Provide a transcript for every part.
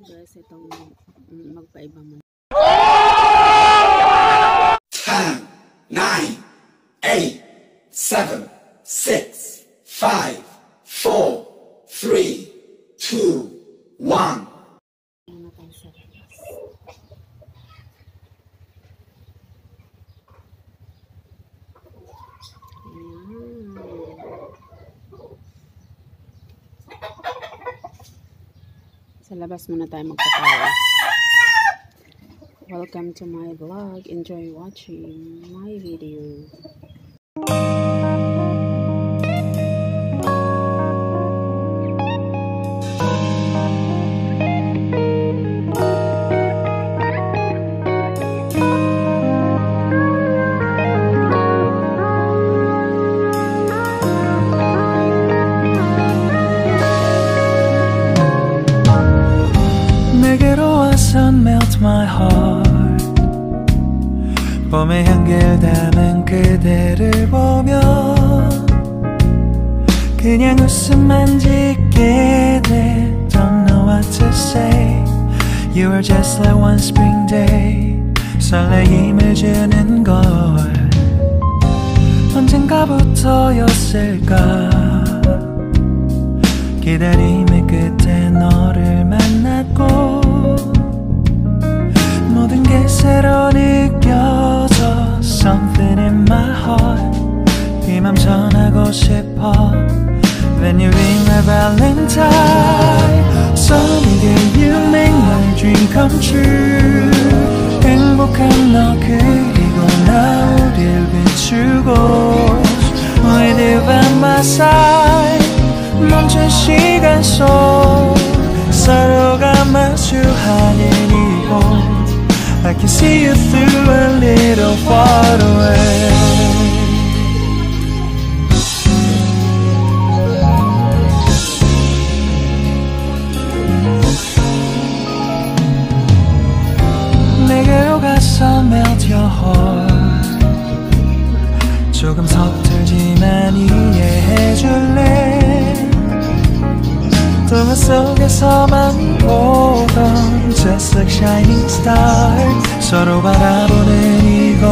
guys, itong magpaiba mo. 10, 9, 8, 7, 6, 5, 4, 3, 2, 1. Muna tayo sa labas. Ayan. Sa labas muna tayo magpatawas. Welcome to my vlog. Enjoy watching my video. 그대를 보며 그냥 웃음만 짓게 돼 Don't know what to say You are just like one spring day 설레임을 주는 걸 언젠가부터였을까 기다림의 끝에 너를 만났고 When you ring my valentine Sunny day you make my dream come true 행복한 너 그리고 나 우릴 비추고 With you by my side 멈춘 시간 속 서로가 마주하는 이곳 I can see you through a little far away 가서 melt your heart 조금 서툴지만 이해해줄래 동화 속에서만 보던 Just like shining star 서로 바라보는 이곳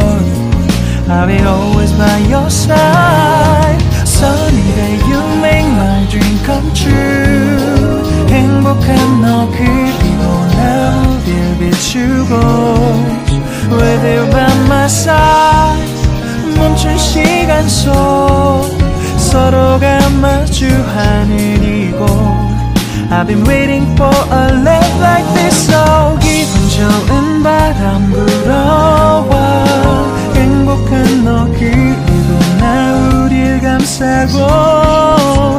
I will always by your side Sunny day you make my dream come true 행복한 너 그리고 나 우릴 비추고 With you by my side 멈춘 시간 속 서로가 마주하는 이곳 I've been waiting for a love like this So 기분 좋은 바람 불어와 행복한 너 그리고 나 우릴 감싸고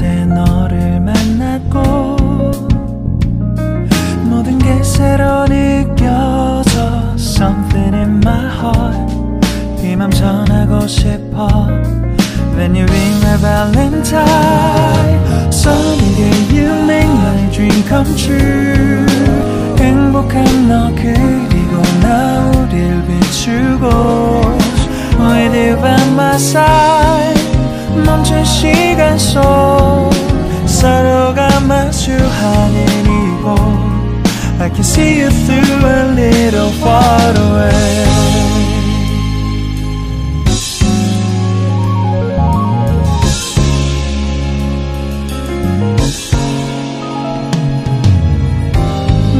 by my side 멈춘 시간 속 서로가 마주하는 이곳 I can see you through a little far away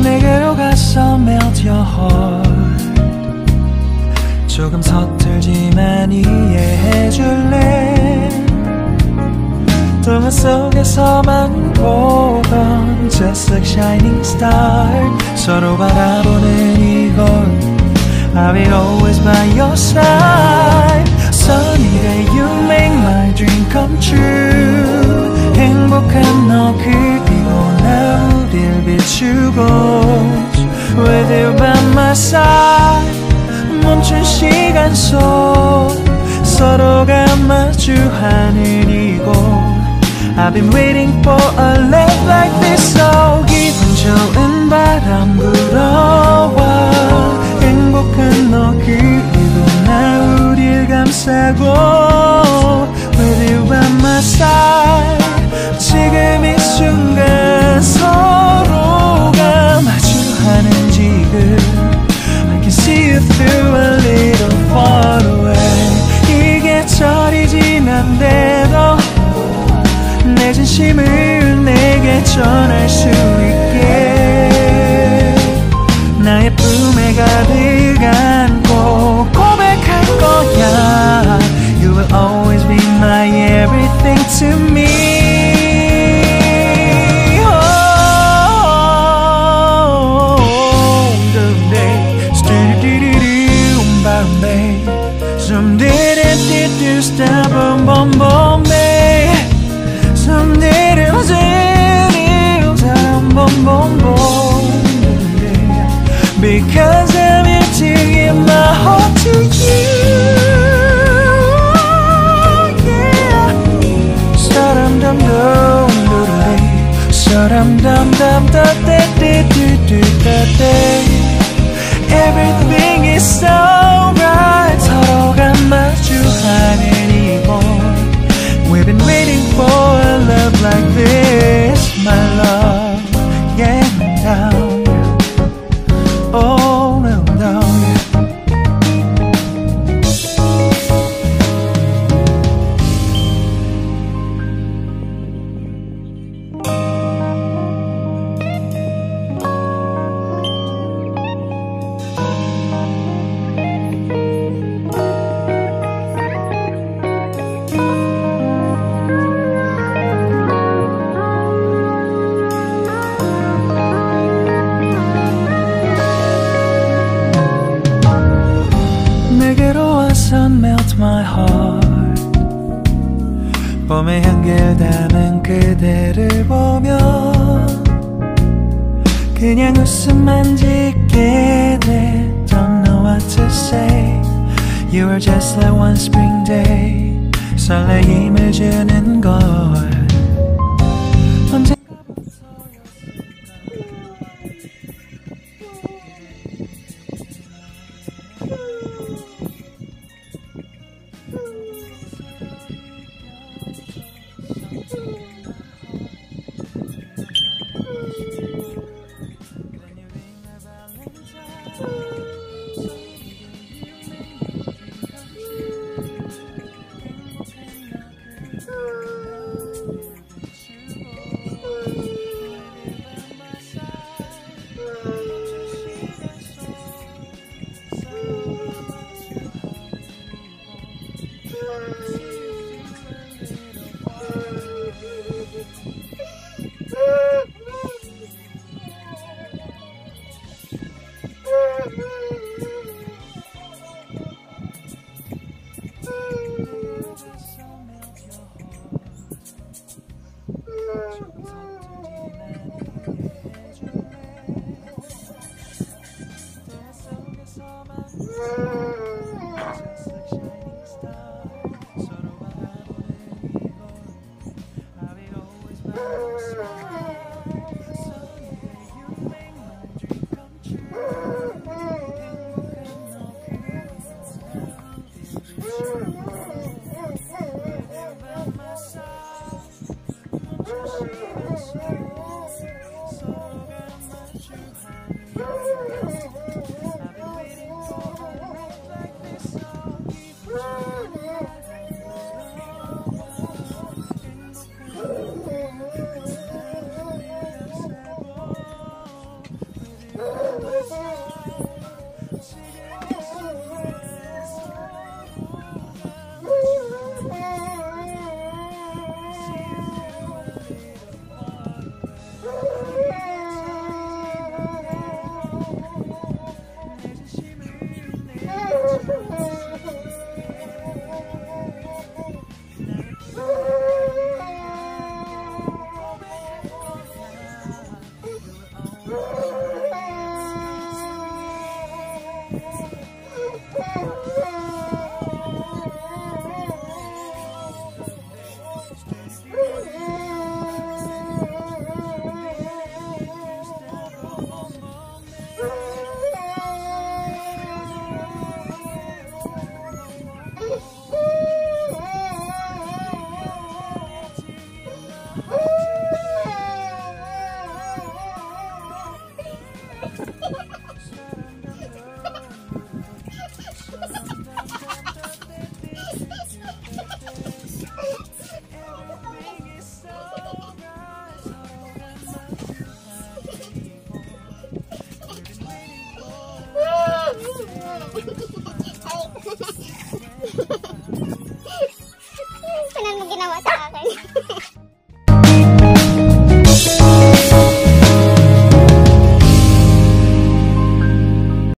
내게로 가서 melt your heart 조금 서툴지만 이해해줄래 동화 속에서만 보던 Just like shining star 서로 바라보는 이곳 I'll be always by your side Sunny day you make my dream come true 행복한 너 그리고 나 우릴 비추고 With you by my side 멈춘 시간 속 서로가 마주하는 이곳 I've been waiting for a love like this So 기분 좋은 바람 불어 So. 봄의 향기를 담은 그대를 보면 그냥 웃음만 짓게 돼 Don't know what to say You are just like one spring day 설레임을 주는 걸